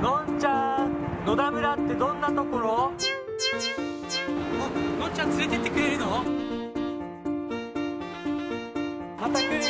のんちゃん野田村ってどんなところ？あのんちゃん連れてってくれるの？また来るよ。